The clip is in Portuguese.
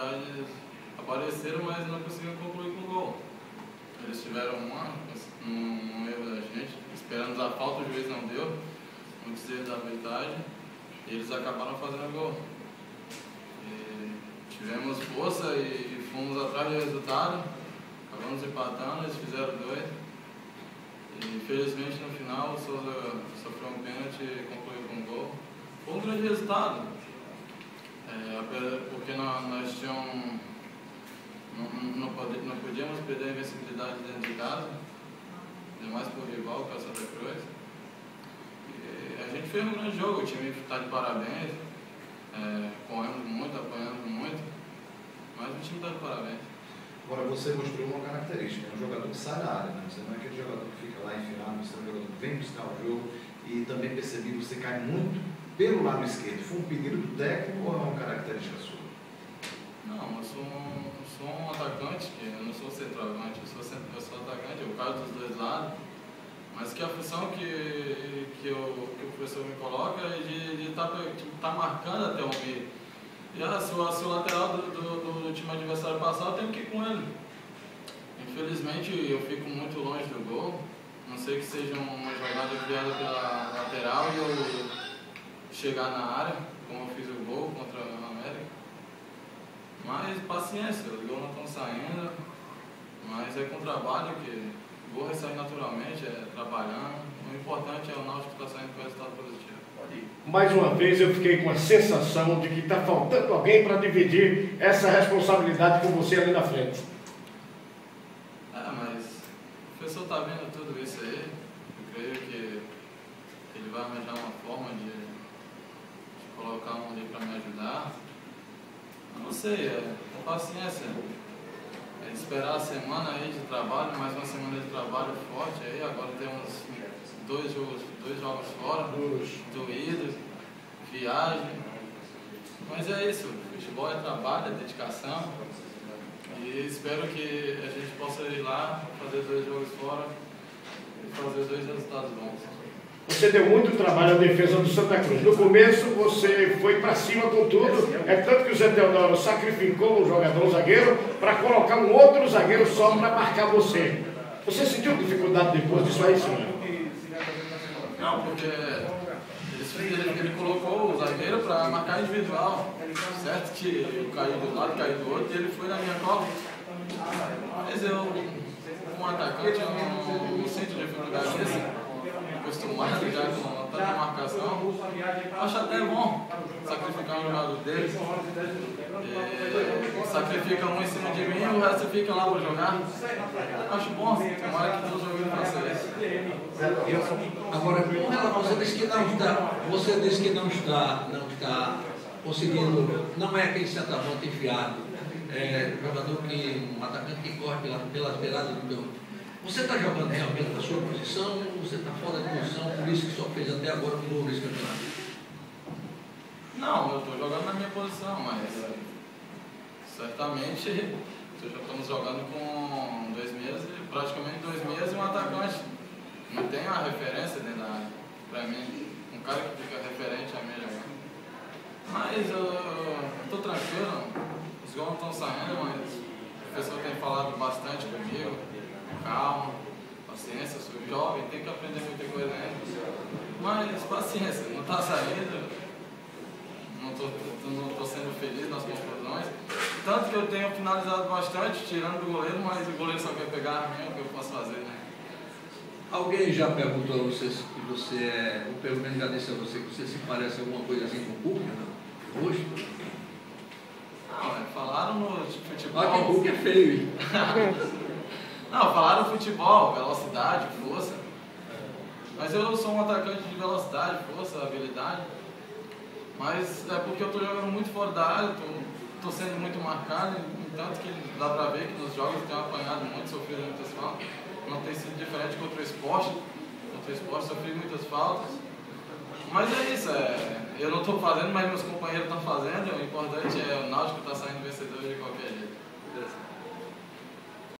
verdade, apareceram, mas não conseguiram concluir com o gol. Eles tiveram uma, um, um erro da gente, esperando a falta, o juiz não deu, um desvio da arbitragem, e eles acabaram fazendo gol. E tivemos força e fomos atrás do resultado, acabamos empatando, eles fizeram dois. E infelizmente no final o Souza sofreu um pênalti e concluiu com um gol. Foi um grande resultado. É, porque nós, nós tínhamos não, não, não podíamos perder a invencibilidade dentro de casa, ainda mais por rival, que é o Santa Cruz. E a gente fez um grande jogo, o time está de parabéns, é, muito, apanhamos muito, mas o time está de parabéns. Agora, você mostrou uma característica, é um jogador que sai da área, né? você não é aquele jogador que fica lá enfiado, você é um jogador que vem buscar o jogo e também percebi que você cai muito pelo lado esquerdo. Foi um pedido do técnico ou é uma característica sua? Não, eu sou um, eu sou um atacante, eu não sou centroavante, eu sou, eu sou atacante, eu caio dos dois lados. Mas que a função que, que, eu, que o professor me coloca é de estar tá, tá marcando até o meio. E ah, se, o, se o lateral do, do, do, time adversário passar, eu tenho que ir com ele. Infelizmente eu fico muito longe do gol. Não sei que seja uma jogada criada pela lateral e eu chegar na área, como eu fiz o gol contra a América. Mas paciência, os gols não estão saindo, mas é com trabalho que o gol sair naturalmente, é trabalhando. O importante é o Náutico estar tá saindo com resultado positivo. Mais uma vez eu fiquei com a sensação de que está faltando alguém para dividir essa responsabilidade com você ali na frente. É, mas o professor está vendo tudo isso aí. Eu creio que ele vai arranjar uma forma de, um ali para me ajudar. Não sei, é, com paciência. É esperar a semana aí de trabalho, mais uma semana de trabalho forte aí, agora temos dois jogos, dois jogos fora, doídos, viagem. Mas é isso, futebol é trabalho, é dedicação. E espero que a gente possa ir lá, fazer dois jogos fora e fazer dois resultados bons. Você deu muito trabalho à defesa do Santa Cruz. No começo você foi para cima com tudo. É tanto que o Zé Teodoro sacrificou um jogador, um zagueiro, para colocar um outro zagueiro só para marcar você. Você sentiu dificuldade depois disso aí, senhor? Não, porque ele, ele colocou o zagueiro para marcar individual. Certo que eu caí do lado, caí do outro, e ele foi na minha cola. Mas eu, como atacante, eu não, não sinto dificuldade nisso acostumado já com tanta marcação. Acho até bom sacrificar um jogador dele. É, sacrifica um em cima de mim e o resto fica lá para jogar. Acho bom, tomara que jogadores façam isso. Agora, com relação, você disse que não está, você disse que não está, não está conseguindo, não é aquele centroavante enfiado. É, jogador que, um atacante que corre pela, pelas beiradas do campo você está jogando realmente na sua posição ou você está fora de posição, por isso que só fez até agora um gol nesse campeonato? Não, eu estou jogando na minha posição, mas certamente já estamos jogando com dois meses, praticamente dois meses um atacante. Não tem uma referência dentro da área. Para mim, um cara que fica referente a mim jogar. Mas eu estou tranquilo, os gols não estão saindo, mas o professor tem falado bastante comigo calma, paciência, sou jovem, tenho que aprender muita coisa ainda. Mas paciência, não está saindo, não estou não tô sendo feliz nas conclusões. Tanto que eu tenho finalizado bastante, tirando do goleiro, mas o goleiro só quer pegar a minha, o que eu posso fazer, né? Alguém já perguntou a você se você é, ou pelo menos já disse a você que você se parece alguma coisa assim com o Hulk, não? Hoje? Não, é, falaram no futebol. Ah, que o Hulk é feio. Não, falaram futebol, velocidade, força. Mas eu sou um atacante de velocidade, força, habilidade. Mas é porque eu estou jogando muito fora da área, estou sendo muito marcado, tanto que dá para ver que nos jogos tenho apanhado muito, sofrido muitas faltas. Não tem sido diferente contra o esporte. Contra o esporte sofri muitas faltas. Mas é isso, é, eu não estou fazendo, mas meus companheiros estão fazendo. O importante é o Náutico estar tá saindo vencedor de qualquer jeito. Beleza?